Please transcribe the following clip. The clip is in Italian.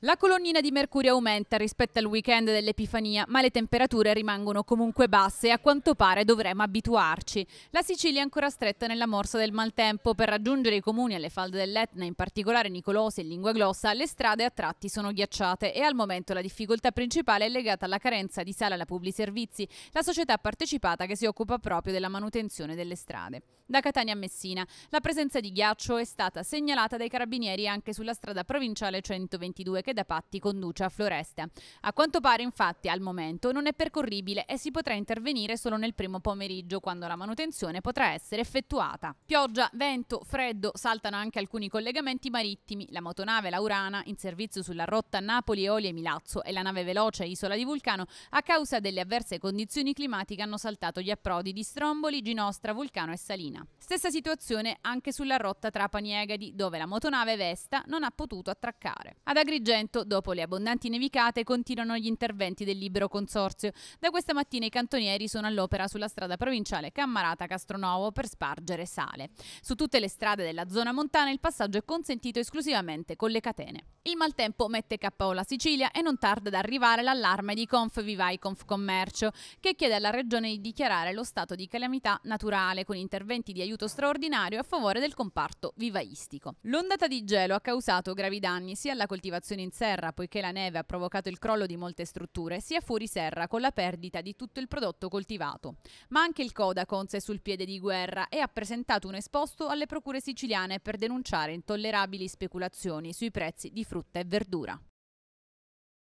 La colonnina di mercurio aumenta rispetto al weekend dell'Epifania, ma le temperature rimangono comunque basse e a quanto pare dovremo abituarci. La Sicilia è ancora stretta nella morsa del maltempo. Per raggiungere i comuni alle falde dell'Etna, in particolare Nicolosi e Lingua Glossa, le strade a tratti sono ghiacciate e al momento la difficoltà principale è legata alla carenza di sale alla Publiservizi, la società partecipata che si occupa proprio della manutenzione delle strade. Da Catania a Messina, la presenza di ghiaccio è stata segnalata dai carabinieri anche sulla strada provinciale 122 che da Patti conduce a Floresta. A quanto pare infatti al momento non è percorribile e si potrà intervenire solo nel primo pomeriggio quando la manutenzione potrà essere effettuata. Pioggia, vento, freddo, saltano anche alcuni collegamenti marittimi. La motonave Laurana in servizio sulla rotta Napoli-Eolie Milazzo e la nave veloce Isola di Vulcano a causa delle avverse condizioni climatiche hanno saltato gli approdi di Stromboli, Ginostra, Vulcano e Salina. Stessa situazione anche sulla rotta Trapani-Egadi dove la motonave Vesta non ha potuto attraccare. Ad Agrigento Agrigento, dopo le abbondanti nevicate, continuano gli interventi del libero consorzio. Da questa mattina i cantonieri sono all'opera sulla strada provinciale Cammarata-Castronovo per spargere sale. Su tutte le strade della zona montana il passaggio è consentito esclusivamente con le catene. Il maltempo mette KO la Sicilia e non tarda ad arrivare l'allarme di Conf Vivai Confcommercio, che chiede alla Regione di dichiarare lo stato di calamità naturale con interventi di aiuto straordinario a favore del comparto vivaistico. L'ondata di gelo ha causato gravi danni sia alla coltivazione in serra, poiché la neve ha provocato il crollo di molte strutture, sia fuori serra, con la perdita di tutto il prodotto coltivato. Ma anche il Codacons è sul piede di guerra e ha presentato un esposto alle procure siciliane per denunciare intollerabili speculazioni sui prezzi di frutta e verdura.